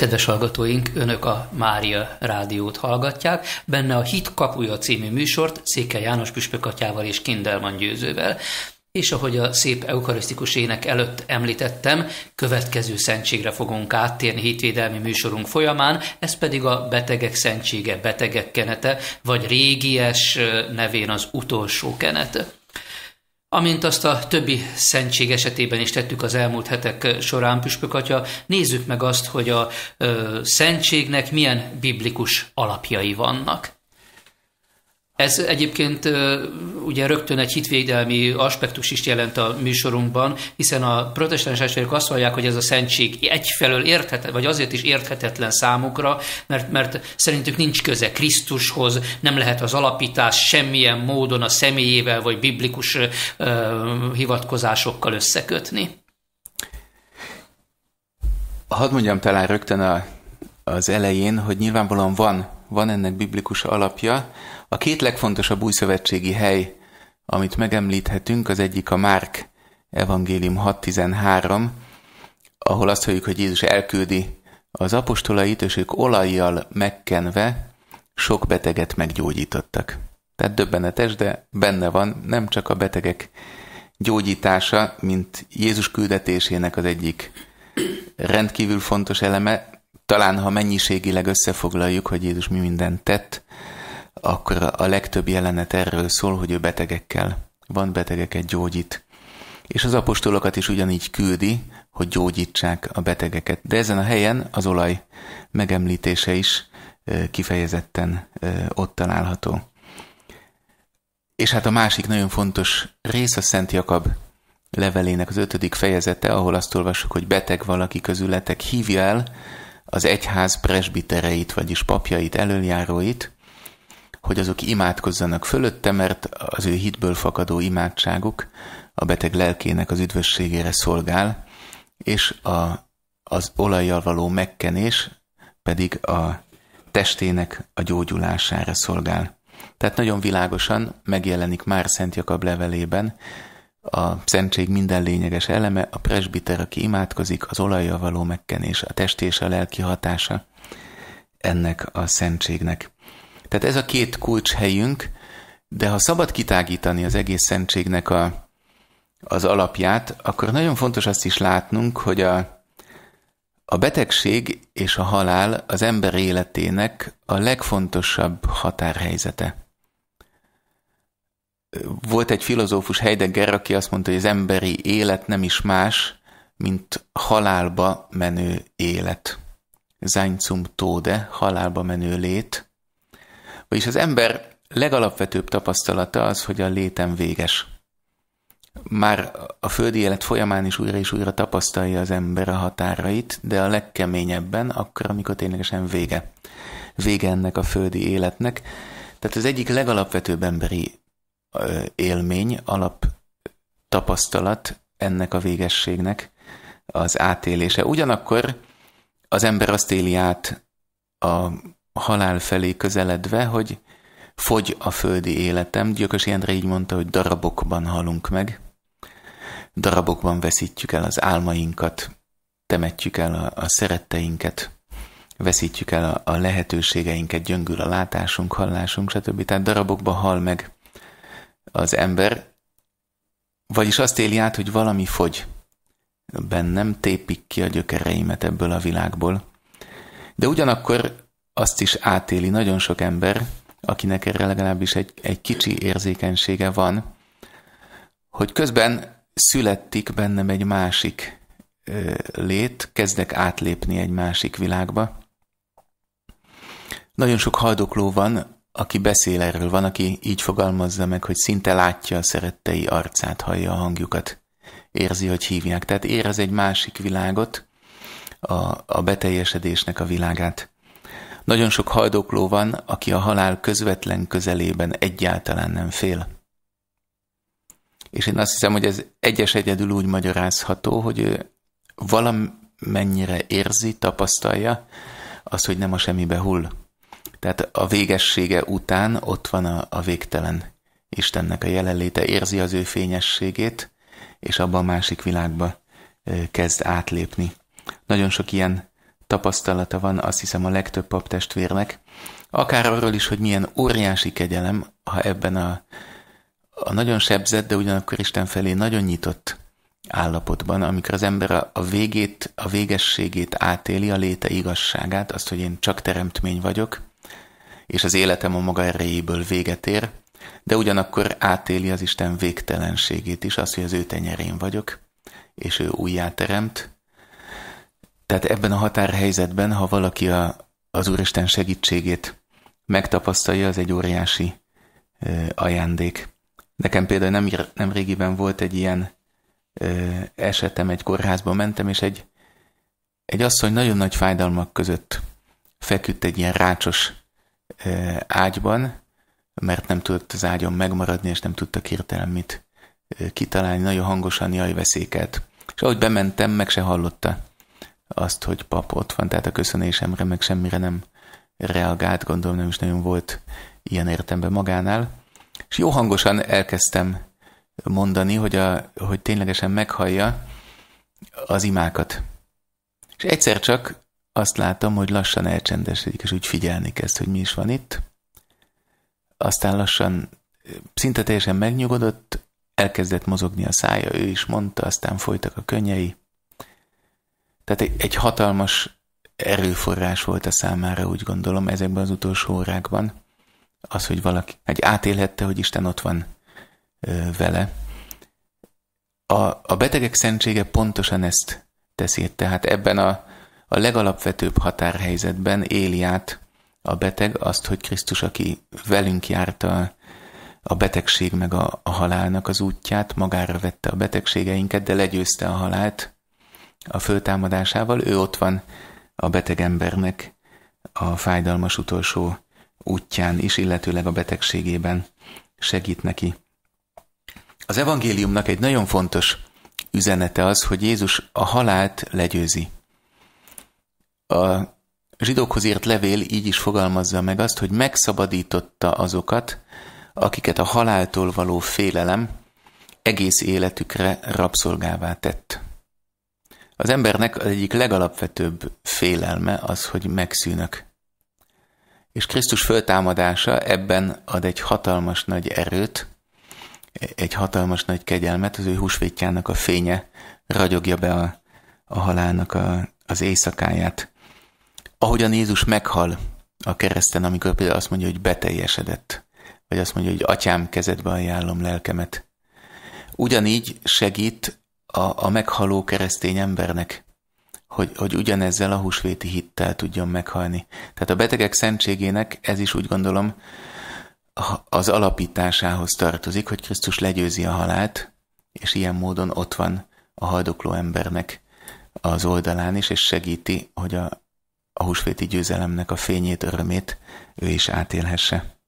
Kedves hallgatóink, Önök a Mária rádiót hallgatják, benne a Hit kapuja című műsort Széke János püspökatyával és Kindelman győzővel. És ahogy a szép eukarisztikus ének előtt említettem, következő szentségre fogunk áttérni hitvédelmi műsorunk folyamán, ez pedig a betegek szentsége, betegek kenete, vagy régies nevén az utolsó kenete. Amint azt a többi szentség esetében is tettük az elmúlt hetek során, Püspök Atya, nézzük meg azt, hogy a ö, szentségnek milyen biblikus alapjai vannak. Ez egyébként ugye rögtön egy hitvédelmi aspektus is jelent a műsorunkban, hiszen a protestáns testvérek azt mondják, hogy ez a szentség egyfelől érthetetlen, vagy azért is érthetetlen számukra, mert, mert szerintük nincs köze Krisztushoz, nem lehet az alapítás semmilyen módon a személyével vagy biblikus uh, hivatkozásokkal összekötni. Hadd mondjam talán rögtön a, az elején, hogy nyilvánvalóan van, van ennek biblikus alapja, a két legfontosabb újszövetségi hely, amit megemlíthetünk, az egyik a Márk evangélium 6.13, ahol azt halljuk, hogy Jézus elküldi az apostolait, és ők olajjal megkenve sok beteget meggyógyítottak. Tehát döbbenetes, de benne van nem csak a betegek gyógyítása, mint Jézus küldetésének az egyik rendkívül fontos eleme, talán ha mennyiségileg összefoglaljuk, hogy Jézus mi mindent tett, akkor a legtöbb jelenet erről szól, hogy ő betegekkel van, betegeket gyógyít. És az apostolokat is ugyanígy küldi, hogy gyógyítsák a betegeket. De ezen a helyen az olaj megemlítése is kifejezetten ott található. És hát a másik nagyon fontos rész a Szent Jakab levelének az ötödik fejezete, ahol azt olvassuk, hogy beteg valaki közületek hívja el az egyház presbitereit, vagyis papjait, elöljáróit, hogy azok imádkozzanak fölötte, mert az ő hitből fakadó imádságuk a beteg lelkének az üdvösségére szolgál, és a, az olajjal való megkenés pedig a testének a gyógyulására szolgál. Tehát nagyon világosan megjelenik már Szent Jakab levelében a szentség minden lényeges eleme, a presbiter, aki imádkozik, az olajjal való megkenés, a test és a lelki hatása ennek a szentségnek. Tehát ez a két kulcshelyünk, de ha szabad kitágítani az egész szentségnek a, az alapját, akkor nagyon fontos azt is látnunk, hogy a, a betegség és a halál az ember életének a legfontosabb határhelyzete. Volt egy filozófus Heidegger, aki azt mondta, hogy az emberi élet nem is más, mint halálba menő élet. Sein zum Tode, halálba menő lét. Vagyis az ember legalapvetőbb tapasztalata az, hogy a létem véges. Már a földi élet folyamán is újra és újra tapasztalja az ember a határait, de a legkeményebben akkor, amikor ténylegesen vége. Vége ennek a földi életnek. Tehát az egyik legalapvetőbb emberi élmény, alap tapasztalat ennek a végességnek az átélése. Ugyanakkor az ember azt éli át a halál felé közeledve, hogy fogy a földi életem. Gyökös Jendre így mondta, hogy darabokban halunk meg, darabokban veszítjük el az álmainkat, temetjük el a, a szeretteinket, veszítjük el a, a lehetőségeinket, gyöngül a látásunk, hallásunk, stb. Tehát darabokban hal meg az ember, vagyis azt éli át, hogy valami fogy. Bennem tépik ki a gyökereimet ebből a világból. De ugyanakkor azt is átéli nagyon sok ember, akinek erre legalábbis egy, egy kicsi érzékenysége van, hogy közben születik bennem egy másik ö, lét, kezdek átlépni egy másik világba. Nagyon sok haldokló van, aki beszél erről, van, aki így fogalmazza meg, hogy szinte látja a szerettei arcát, hallja a hangjukat, érzi, hogy hívják. Tehát érez egy másik világot, a, a beteljesedésnek a világát. Nagyon sok haldokló van, aki a halál közvetlen közelében egyáltalán nem fél. És én azt hiszem, hogy ez egyes egyedül úgy magyarázható, hogy ő valamennyire érzi, tapasztalja az, hogy nem a semmibe hull. Tehát a végessége után ott van a, a végtelen Istennek a jelenléte, érzi az ő fényességét, és abban a másik világba kezd átlépni. Nagyon sok ilyen tapasztalata van, azt hiszem a legtöbb paptestvérnek, akár arról is, hogy milyen óriási kegyelem, ha ebben a, a nagyon sebzett, de ugyanakkor Isten felé nagyon nyitott állapotban, amikor az ember a, a végét, a végességét átéli, a léte igazságát, azt, hogy én csak teremtmény vagyok, és az életem a maga erejéből véget ér, de ugyanakkor átéli az Isten végtelenségét is, azt, hogy az ő tenyerén vagyok, és ő újjáteremt. Tehát ebben a határhelyzetben, ha valaki a, az Úristen segítségét megtapasztalja, az egy óriási ö, ajándék. Nekem például nem, nem régiben volt egy ilyen ö, esetem, egy kórházba mentem, és egy, egy asszony nagyon nagy fájdalmak között feküdt egy ilyen rácsos ö, ágyban, mert nem tudott az ágyon megmaradni, és nem tudta hirtelen mit kitalálni, nagyon hangosan jaj veszéket. És ahogy bementem, meg se hallotta azt, hogy pap ott van, tehát a köszönésemre meg semmire nem reagált, gondolom nem is nagyon volt ilyen értemben magánál. És jó hangosan elkezdtem mondani, hogy, a, hogy ténylegesen meghallja az imákat. És egyszer csak azt látom, hogy lassan elcsendesedik, és úgy figyelni kezd, hogy mi is van itt. Aztán lassan szinte teljesen megnyugodott, elkezdett mozogni a szája, ő is mondta, aztán folytak a könnyei. Tehát egy, hatalmas erőforrás volt a számára, úgy gondolom, ezekben az utolsó órákban. Az, hogy valaki egy átélhette, hogy Isten ott van ö, vele. A, a betegek szentsége pontosan ezt teszi. Tehát ebben a, a legalapvetőbb határhelyzetben éli át a beteg azt, hogy Krisztus, aki velünk járta a betegség meg a, a halálnak az útját, magára vette a betegségeinket, de legyőzte a halált a föltámadásával. Ő ott van a beteg embernek a fájdalmas utolsó útján is, illetőleg a betegségében segít neki. Az evangéliumnak egy nagyon fontos üzenete az, hogy Jézus a halált legyőzi. A zsidókhoz írt levél így is fogalmazza meg azt, hogy megszabadította azokat, akiket a haláltól való félelem egész életükre rabszolgává tett. Az embernek az egyik legalapvetőbb félelme az, hogy megszűnök. És Krisztus föltámadása ebben ad egy hatalmas nagy erőt, egy hatalmas nagy kegyelmet, az ő húsvétjának a fénye ragyogja be a, a halálnak a, az éjszakáját. Ahogyan Jézus meghal a kereszten, amikor például azt mondja, hogy beteljesedett, vagy azt mondja, hogy atyám kezedbe ajánlom lelkemet. Ugyanígy segít a, a meghaló keresztény embernek, hogy, hogy ugyanezzel a húsvéti hittel tudjon meghalni. Tehát a betegek szentségének ez is úgy gondolom az alapításához tartozik, hogy Krisztus legyőzi a halált, és ilyen módon ott van a haldokló embernek az oldalán is, és segíti, hogy a, a húsvéti győzelemnek a fényét, örömét ő is átélhesse.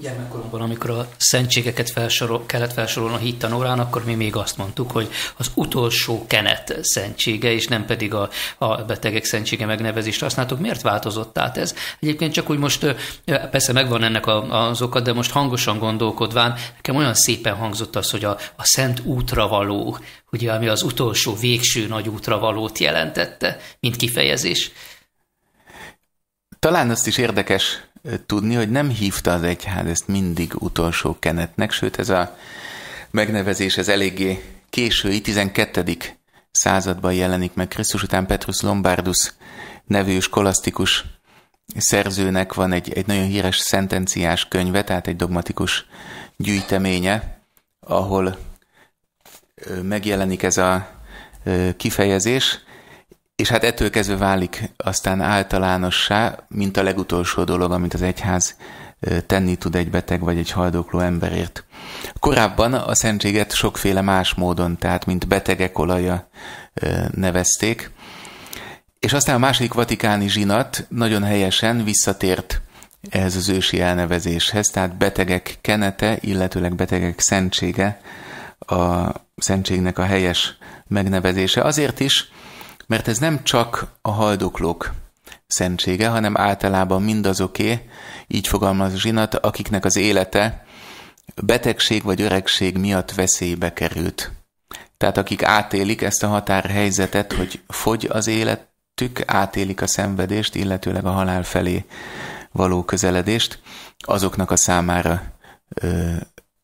Gyermekkoromban, amikor a szentségeket felsorol, kellett felsorolni a hittanórán, akkor mi még azt mondtuk, hogy az utolsó kenet szentsége, és nem pedig a, a betegek szentsége megnevezést használtuk. Miért változott át ez? Egyébként csak úgy most, persze megvan ennek az oka, de most hangosan gondolkodván, nekem olyan szépen hangzott az, hogy a, a szent útra való, ugye, ami az utolsó, végső nagy útra valót jelentette, mint kifejezés. Talán azt is érdekes tudni, hogy nem hívta az egyház ezt mindig utolsó kenetnek, sőt ez a megnevezés ez eléggé késői, 12. században jelenik meg Krisztus után Petrus Lombardus nevű skolasztikus szerzőnek van egy, egy nagyon híres szentenciás könyve, tehát egy dogmatikus gyűjteménye, ahol megjelenik ez a kifejezés, és hát ettől kezdve válik aztán általánossá, mint a legutolsó dolog, amit az egyház tenni tud egy beteg vagy egy haldokló emberért. Korábban a szentséget sokféle más módon, tehát mint betegek olaja nevezték, és aztán a második vatikáni zsinat nagyon helyesen visszatért ehhez az ősi elnevezéshez, tehát betegek kenete, illetőleg betegek szentsége a szentségnek a helyes megnevezése. Azért is, mert ez nem csak a haldoklók szentsége, hanem általában mindazoké, így fogalmaz Zsinat, akiknek az élete betegség vagy öregség miatt veszélybe került. Tehát akik átélik ezt a határhelyzetet, hogy fogy az élet, említettük, átélik a szenvedést, illetőleg a halál felé való közeledést, azoknak a számára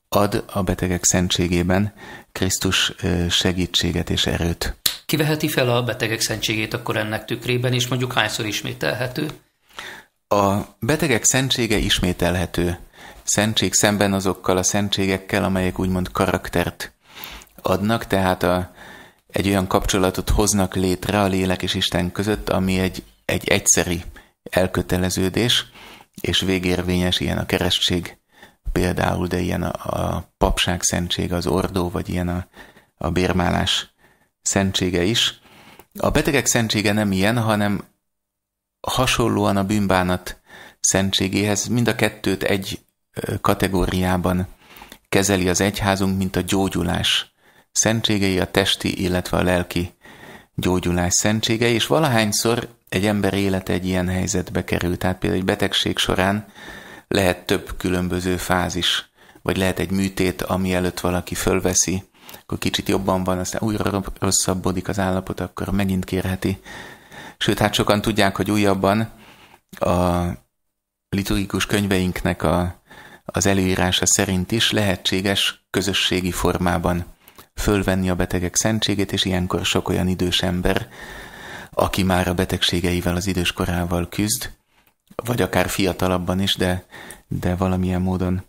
ad a betegek szentségében Krisztus segítséget és erőt. Kiveheti fel a betegek szentségét akkor ennek tükrében, és mondjuk hányszor ismételhető? A betegek szentsége ismételhető. Szentség szemben azokkal a szentségekkel, amelyek úgymond karaktert adnak, tehát a, egy olyan kapcsolatot hoznak létre a lélek és Isten között, ami egy, egy egyszeri elköteleződés, és végérvényes ilyen a keresztség például, de ilyen a, a papság szentség, az ordó, vagy ilyen a, a bérmálás szentsége is. A betegek szentsége nem ilyen, hanem hasonlóan a bűnbánat szentségéhez mind a kettőt egy kategóriában kezeli az egyházunk, mint a gyógyulás szentségei, a testi, illetve a lelki gyógyulás szentségei, és valahányszor egy ember élete egy ilyen helyzetbe kerül. Tehát például egy betegség során lehet több különböző fázis, vagy lehet egy műtét, ami előtt valaki fölveszi, akkor kicsit jobban van, aztán újra rosszabbodik az állapot, akkor megint kérheti. Sőt, hát sokan tudják, hogy újabban a liturgikus könyveinknek a, az előírása szerint is lehetséges közösségi formában fölvenni a betegek szentségét, és ilyenkor sok olyan idős ember, aki már a betegségeivel az időskorával küzd, vagy akár fiatalabban is, de, de valamilyen módon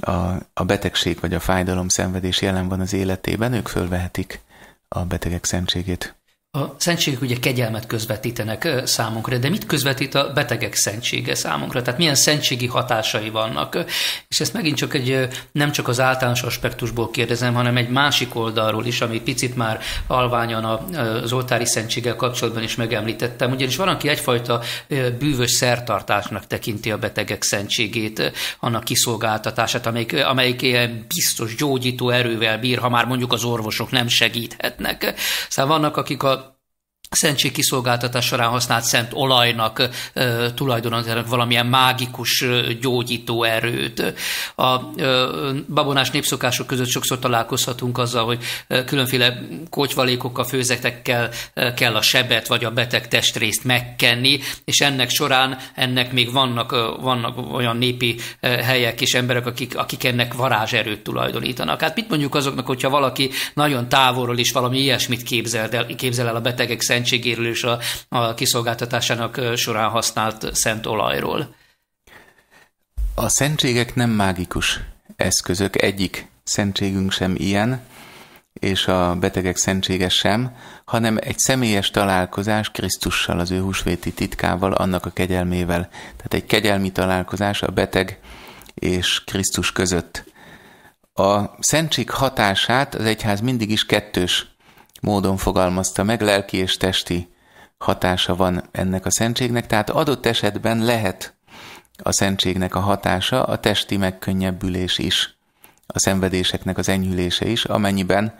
a, a betegség vagy a fájdalom szenvedés jelen van az életében, ők fölvehetik a betegek szentségét. A szentségek ugye kegyelmet közvetítenek számunkra, de mit közvetít a betegek szentsége számunkra? Tehát milyen szentségi hatásai vannak? És ezt megint csak egy, nem csak az általános aspektusból kérdezem, hanem egy másik oldalról is, ami picit már alványan az oltári szentséggel kapcsolatban is megemlítettem. Ugyanis van, aki egyfajta bűvös szertartásnak tekinti a betegek szentségét, annak kiszolgáltatását, amelyik, amelyik ilyen biztos gyógyító erővel bír, ha már mondjuk az orvosok nem segíthetnek. Szóval vannak, akik a szentség kiszolgáltatás során használt szent olajnak e, tulajdonítanak valamilyen mágikus gyógyító erőt. A e, babonás népszokások között sokszor találkozhatunk azzal, hogy különféle kocsvalékokkal, főzetekkel kell a sebet vagy a beteg testrészt megkenni, és ennek során ennek még vannak, vannak olyan népi helyek és emberek, akik, akik ennek varázserőt tulajdonítanak. Hát mit mondjuk azoknak, hogyha valaki nagyon távolról is valami ilyesmit képzel el, képzel el a betegek szent szentségéről és a, a kiszolgáltatásának során használt szent olajról. A szentségek nem mágikus eszközök, egyik szentségünk sem ilyen, és a betegek szentsége sem, hanem egy személyes találkozás Krisztussal, az ő húsvéti titkával, annak a kegyelmével. Tehát egy kegyelmi találkozás a beteg és Krisztus között. A szentség hatását az egyház mindig is kettős módon fogalmazta meg, lelki és testi hatása van ennek a szentségnek, tehát adott esetben lehet a szentségnek a hatása a testi megkönnyebbülés is, a szenvedéseknek az enyhülése is, amennyiben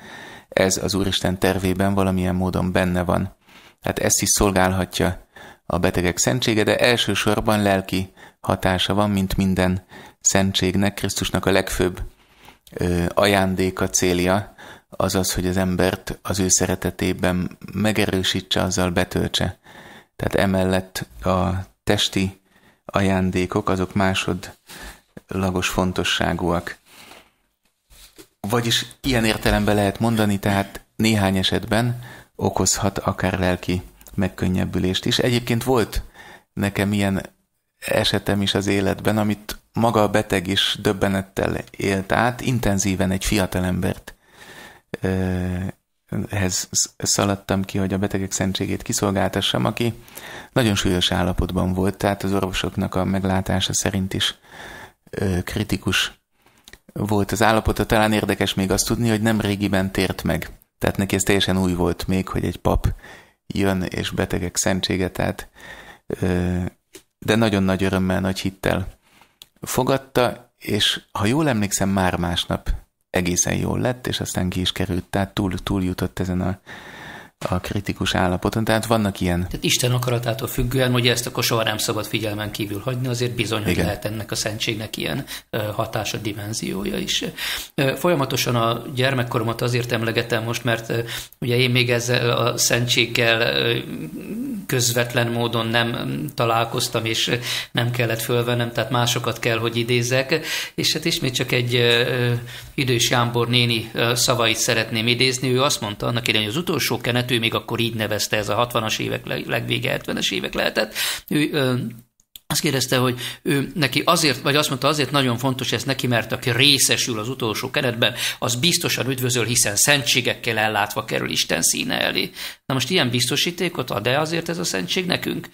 ez az Úristen tervében valamilyen módon benne van. Tehát ezt is szolgálhatja a betegek szentsége, de elsősorban lelki hatása van, mint minden szentségnek, Krisztusnak a legfőbb ajándéka, célja, az az, hogy az embert az ő szeretetében megerősítse, azzal betöltse. Tehát emellett a testi ajándékok, azok másodlagos fontosságúak. Vagyis ilyen értelemben lehet mondani, tehát néhány esetben okozhat akár lelki megkönnyebbülést is. Egyébként volt nekem ilyen esetem is az életben, amit maga a beteg is döbbenettel élt át, intenzíven egy fiatalembert ehhez szaladtam ki, hogy a betegek szentségét kiszolgáltassam, aki nagyon súlyos állapotban volt, tehát az orvosoknak a meglátása szerint is kritikus volt az állapota. Talán érdekes még azt tudni, hogy nem régiben tért meg. Tehát neki ez teljesen új volt még, hogy egy pap jön és betegek szentsége, tehát de nagyon nagy örömmel, nagy hittel fogadta, és ha jól emlékszem, már másnap egészen jól lett, és aztán ki is került, tehát túl, túl jutott ezen a a kritikus állapoton. Tehát vannak ilyen. Tehát Isten akaratától függően, hogy ezt akkor soha nem szabad figyelmen kívül hagyni, azért bizony, hogy lehet ennek a szentségnek ilyen hatása, dimenziója is. Folyamatosan a gyermekkoromat azért emlegetem most, mert ugye én még ezzel a szentséggel közvetlen módon nem találkoztam, és nem kellett fölvennem, tehát másokat kell, hogy idézek. És hát ismét csak egy idős Jámbor néni szavait szeretném idézni. Ő azt mondta annak idején, hogy az utolsó kenet, ő még akkor így nevezte, ez a 60-as évek legvége, 70-es évek lehetett. Ő azt kérdezte, hogy ő neki azért, vagy azt mondta, azért nagyon fontos ez neki, mert aki részesül az utolsó keretben, az biztosan üdvözöl, hiszen szentségekkel ellátva kerül Isten színe elé. Na most ilyen biztosítékot ad-e azért ez a szentség nekünk?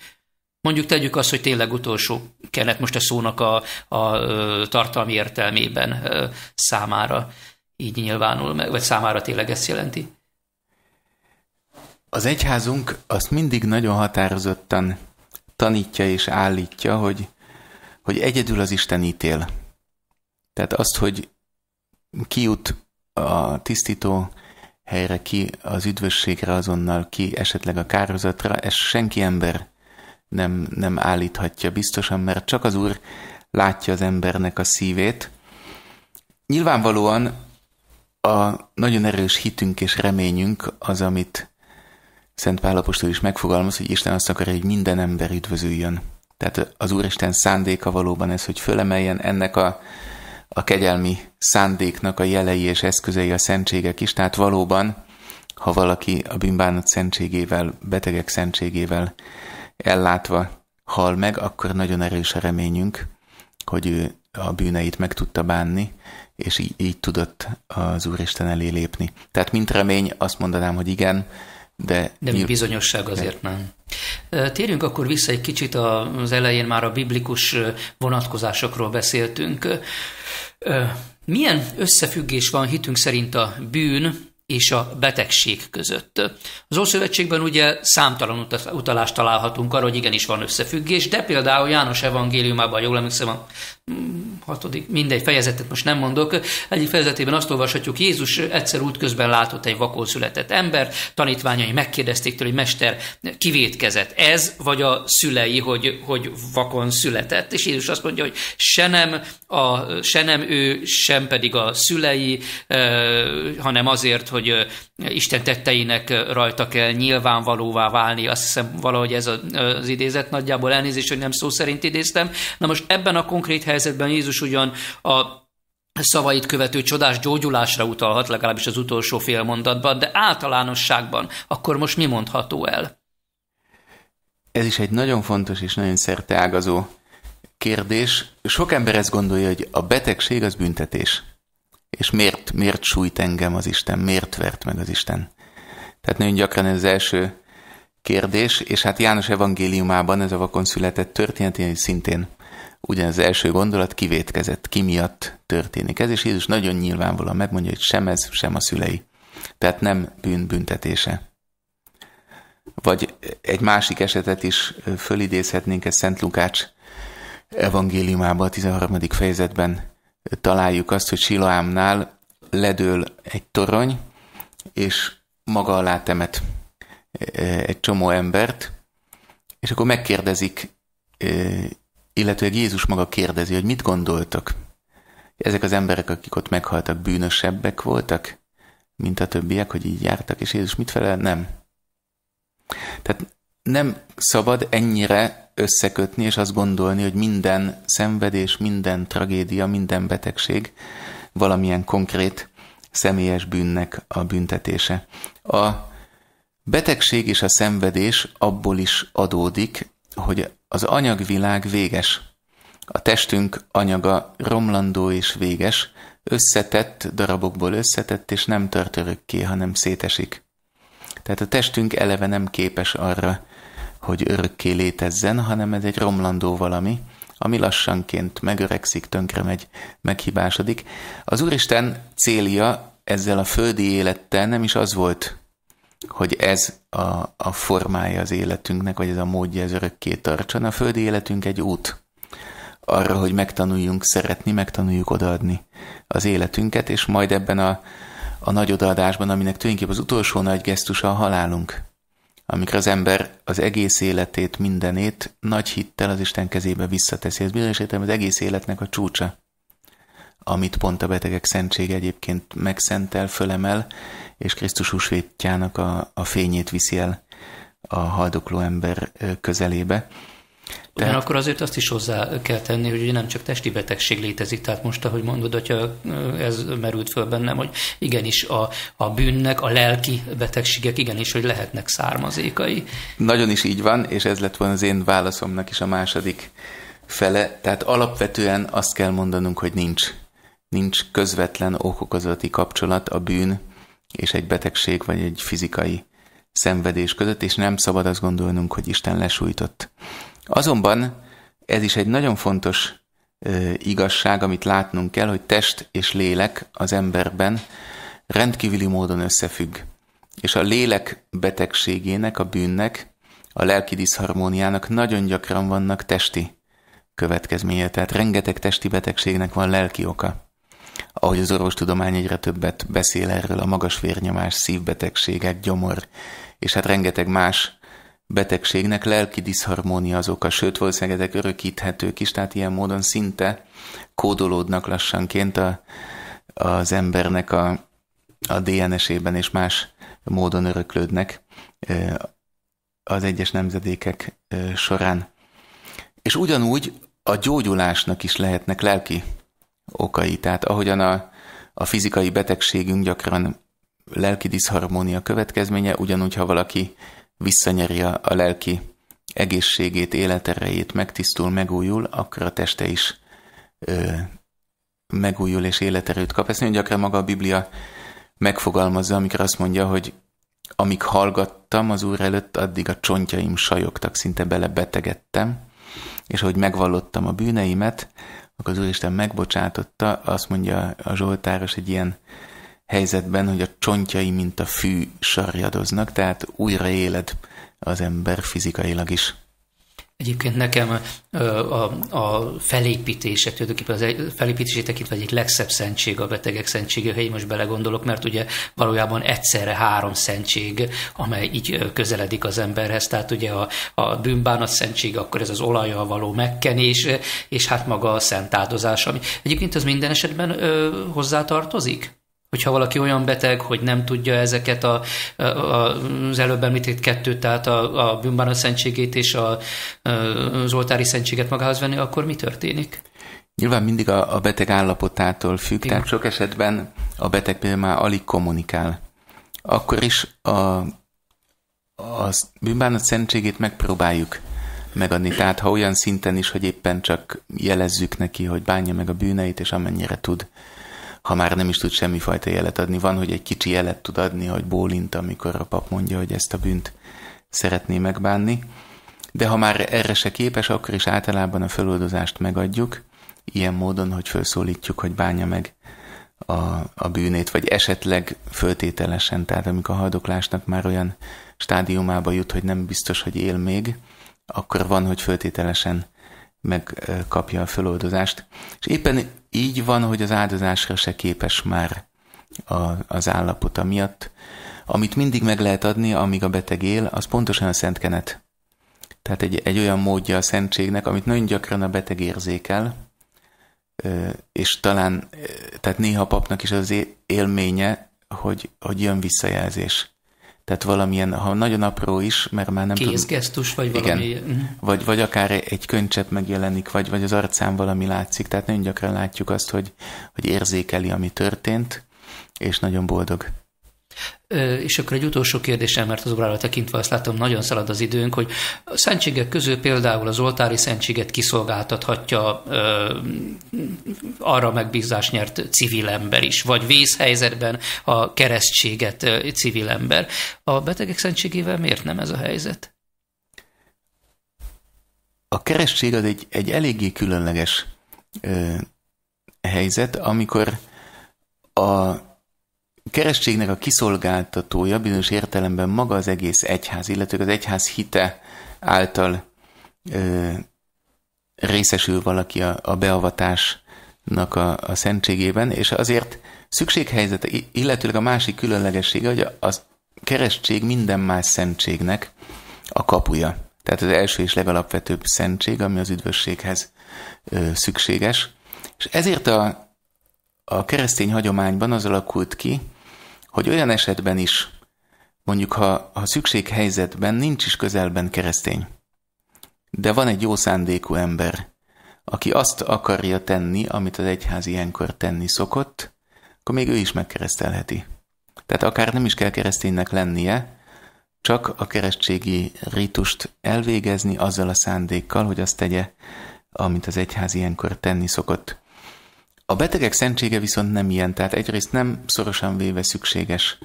Mondjuk tegyük azt, hogy tényleg utolsó kenet most a szónak a, a tartalmi értelmében számára így nyilvánul meg, vagy számára tényleg ezt jelenti? Az egyházunk azt mindig nagyon határozottan tanítja és állítja, hogy, hogy egyedül az Isten ítél. Tehát azt, hogy ki jut a tisztító helyre, ki az üdvösségre azonnal, ki esetleg a kározatra, ez senki ember nem, nem állíthatja biztosan, mert csak az Úr látja az embernek a szívét. Nyilvánvalóan a nagyon erős hitünk és reményünk az, amit Szent Pálapostól is megfogalmaz, hogy Isten azt akarja, hogy minden ember üdvözüljön. Tehát az Úristen szándéka valóban ez, hogy fölemeljen ennek a, a kegyelmi szándéknak a jelei és eszközei a szentségek is. Tehát valóban, ha valaki a bűnbánat szentségével, betegek szentségével ellátva hal meg, akkor nagyon erős a reményünk, hogy ő a bűneit meg tudta bánni, és így, így tudott az Úristen elé lépni. Tehát mint remény azt mondanám, hogy igen, de... De nyilv... bizonyosság azért nem. Térjünk akkor vissza egy kicsit az elején már a biblikus vonatkozásokról beszéltünk. Milyen összefüggés van hitünk szerint a bűn és a betegség között. Az Ószövetségben ugye számtalan utalást találhatunk arra, hogy igenis van összefüggés, de például János evangéliumában, jól emlékszem, a hatodik, mindegy fejezetet most nem mondok, egyik fejezetében azt olvashatjuk, Jézus egyszer útközben látott egy vakon született ember, tanítványai megkérdezték tőle, hogy mester, kivétkezett ez, vagy a szülei, hogy, hogy vakon született, és Jézus azt mondja, hogy se nem, a, se nem ő, sem pedig a szülei, hanem azért, hogy Isten tetteinek rajta kell nyilvánvalóvá válni. Azt hiszem valahogy ez az idézet nagyjából elnézést, hogy nem szó szerint idéztem. Na most ebben a konkrét helyzetben Jézus ugyan a szavait követő csodás gyógyulásra utalhat, legalábbis az utolsó fél mondatban, de általánosságban akkor most mi mondható el? Ez is egy nagyon fontos és nagyon szerteágazó kérdés. Sok ember ezt gondolja, hogy a betegség az büntetés. És miért, miért sújt engem az Isten? Miért vert meg az Isten? Tehát nagyon gyakran ez az első kérdés, és hát János evangéliumában ez a vakon született történet szintén ugyan az első gondolat kivétkezett, ki miatt történik ez, és Jézus nagyon nyilvánvalóan megmondja, hogy sem ez, sem a szülei. Tehát nem bűn büntetése. Vagy egy másik esetet is fölidézhetnénk, ez Szent Lukács evangéliumában, a 13. fejezetben találjuk azt, hogy Siloámnál ledől egy torony, és maga alá temet egy csomó embert, és akkor megkérdezik illetve Jézus maga kérdezi, hogy mit gondoltak. Ezek az emberek, akik ott meghaltak, bűnösebbek voltak, mint a többiek, hogy így jártak, és Jézus mit felel? Nem. Tehát nem szabad ennyire összekötni, és azt gondolni, hogy minden szenvedés, minden tragédia, minden betegség valamilyen konkrét személyes bűnnek a büntetése. A betegség és a szenvedés abból is adódik, hogy az anyagvilág véges. A testünk anyaga romlandó és véges, összetett darabokból összetett, és nem tart örökké, hanem szétesik. Tehát a testünk eleve nem képes arra, hogy örökké létezzen, hanem ez egy romlandó valami, ami lassanként megöregszik, tönkre megy, meghibásodik. Az Úristen célja ezzel a földi élettel nem is az volt, hogy ez a, a formája az életünknek, vagy ez a módja, ez örökké tartson. A földi életünk egy út arra, hogy megtanuljunk szeretni, megtanuljuk odaadni az életünket, és majd ebben a, a nagy odaadásban, aminek tulajdonképpen az utolsó nagy gesztusa a halálunk. Amikor az ember az egész életét, mindenét nagy hittel az Isten kezébe visszateszi. Ez bizonyos értelemben az egész életnek a csúcsa, amit pont a betegek szentsége egyébként megszentel, fölemel, és Krisztus húsvétjának a, a fényét viszi el a haldokló ember közelébe. Tehát... Ugyanakkor azért azt is hozzá kell tenni, hogy ugye nem csak testi betegség létezik, tehát most, ahogy mondod, hogyha ez merült föl bennem, hogy igenis a, a bűnnek, a lelki betegségek igenis, hogy lehetnek származékai. Nagyon is így van, és ez lett volna az én válaszomnak is a második fele. Tehát alapvetően azt kell mondanunk, hogy nincs. Nincs közvetlen okokozati kapcsolat a bűn és egy betegség vagy egy fizikai szenvedés között, és nem szabad azt gondolnunk, hogy Isten lesújtott. Azonban ez is egy nagyon fontos ö, igazság, amit látnunk kell, hogy test és lélek az emberben rendkívüli módon összefügg. És a lélek betegségének, a bűnnek, a lelki diszharmóniának nagyon gyakran vannak testi következménye, tehát rengeteg testi betegségnek van lelki oka. Ahogy az orvostudomány egyre többet beszél erről, a magas vérnyomás, szívbetegségek, gyomor, és hát rengeteg más betegségnek lelki diszharmónia az oka, sőt valószínűleg ezek örökíthetők is, tehát ilyen módon szinte kódolódnak lassanként a, az embernek a, a DNS-ében és más módon öröklődnek az egyes nemzedékek során. És ugyanúgy a gyógyulásnak is lehetnek lelki okai, tehát ahogyan a, a fizikai betegségünk gyakran lelki diszharmónia következménye, ugyanúgy, ha valaki visszanyeri a, a lelki egészségét, életerejét, megtisztul, megújul, akkor a teste is ö, megújul és életerőt kap. Ezt nagyon gyakran maga a Biblia megfogalmazza, amikor azt mondja, hogy amíg hallgattam az Úr előtt, addig a csontjaim sajogtak, szinte belebetegedtem, és ahogy megvallottam a bűneimet, akkor az Úristen megbocsátotta, azt mondja a Zsoltáros egy ilyen helyzetben, hogy a csontjai, mint a fű sarjadoznak, tehát újra éled az ember fizikailag is. Egyébként nekem a, a, felépítése, tulajdonképpen az felépítésé tekintve egyik legszebb szentség a betegek szentsége, ha én most belegondolok, mert ugye valójában egyszerre három szentség, amely így közeledik az emberhez, tehát ugye a, a bűnbánat szentség, akkor ez az olajjal való megkenés, és hát maga a szent ami egyébként az minden esetben ö, hozzátartozik? Hogyha valaki olyan beteg, hogy nem tudja ezeket a, a, az előbb említett kettőt, tehát a, a bűnbánat szentségét és a, az oltári szentséget magához venni, akkor mi történik? Nyilván mindig a, a beteg állapotától függ, Igen. tehát sok esetben a beteg például már alig kommunikál. Akkor is a, a bűnbánat szentségét megpróbáljuk megadni. Tehát ha olyan szinten is, hogy éppen csak jelezzük neki, hogy bánja meg a bűneit, és amennyire tud ha már nem is tud semmifajta jelet adni. Van, hogy egy kicsi jelet tud adni, hogy bólint, amikor a pap mondja, hogy ezt a bűnt szeretné megbánni. De ha már erre se képes, akkor is általában a feloldozást megadjuk, ilyen módon, hogy felszólítjuk, hogy bánja meg a, a bűnét, vagy esetleg föltételesen, tehát amikor a haldoklásnak már olyan stádiumába jut, hogy nem biztos, hogy él még, akkor van, hogy föltételesen megkapja a föloldozást. És éppen így van, hogy az áldozásra se képes már a, az állapota miatt. Amit mindig meg lehet adni, amíg a beteg él, az pontosan a szentkenet. Tehát egy, egy olyan módja a szentségnek, amit nagyon gyakran a beteg érzékel, és talán, tehát néha a papnak is az élménye, hogy, hogy jön visszajelzés. Tehát valamilyen, ha nagyon apró is, mert már nem Kézgesztus, vagy valami. Igen, uh-huh. vagy, vagy akár egy könycsepp megjelenik, vagy, vagy az arcán valami látszik. Tehát nagyon gyakran látjuk azt, hogy, hogy érzékeli, ami történt, és nagyon boldog. És akkor egy utolsó kérdésem, mert az órára tekintve azt látom, nagyon szalad az időnk, hogy a szentségek közül például az oltári szentséget kiszolgáltathatja arra megbízás nyert civil ember is, vagy vészhelyzetben a keresztséget civil ember. A betegek szentségével miért nem ez a helyzet? A keresztség az egy, egy eléggé különleges ö, helyzet, amikor a keresztségnek a kiszolgáltatója bizonyos értelemben maga az egész egyház, illetve az egyház hite által ö, részesül valaki a, a beavatásnak a, a szentségében, és azért szükséghelyzet, illetőleg a másik különlegessége, hogy a keresztség minden más szentségnek a kapuja. Tehát az első és legalapvetőbb szentség, ami az üdvösséghez ö, szükséges. És ezért a, a keresztény hagyományban az alakult ki, hogy olyan esetben is, mondjuk ha, ha szükséghelyzetben nincs is közelben keresztény, de van egy jó szándékú ember, aki azt akarja tenni, amit az egyház ilyenkor tenni szokott, akkor még ő is megkeresztelheti. Tehát akár nem is kell kereszténynek lennie, csak a keresztségi ritust elvégezni azzal a szándékkal, hogy azt tegye, amit az egyház ilyenkor tenni szokott. A betegek szentsége viszont nem ilyen, tehát egyrészt nem szorosan véve szükséges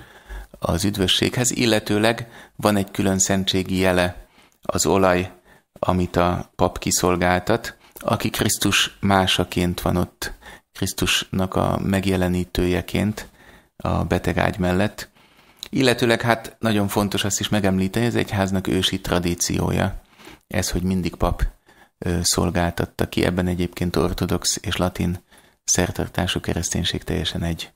az üdvösséghez, illetőleg van egy külön szentségi jele, az olaj, amit a pap kiszolgáltat, aki Krisztus másaként van ott, Krisztusnak a megjelenítőjeként a betegágy mellett. Illetőleg hát nagyon fontos azt is megemlíteni, ez egyháznak ősi tradíciója. Ez, hogy mindig pap szolgáltatta ki, ebben egyébként ortodox és latin szertartású kereszténység teljesen egy.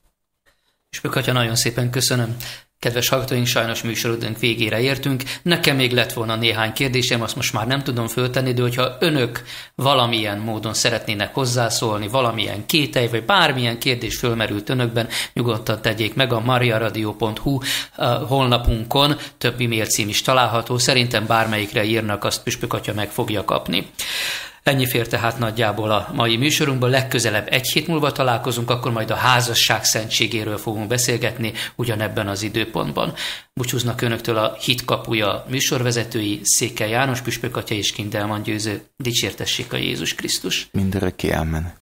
És Pökatya, nagyon szépen köszönöm. Kedves hallgatóink, sajnos műsorodunk végére értünk. Nekem még lett volna néhány kérdésem, azt most már nem tudom föltenni, de hogyha önök valamilyen módon szeretnének hozzászólni, valamilyen kételj, vagy bármilyen kérdés fölmerült önökben, nyugodtan tegyék meg a mariaradio.hu honlapunkon, több e-mail cím is található, szerintem bármelyikre írnak, azt Püspök meg fogja kapni. Ennyi fér tehát nagyjából a mai műsorunkban. Legközelebb egy hét múlva találkozunk, akkor majd a házasság szentségéről fogunk beszélgetni ugyanebben az időpontban. Búcsúznak önöktől a hitkapuja műsorvezetői Székely János, Püspökatya és Kindelman győző. Dicsértessék a Jézus Krisztus. Mindörökké, amen.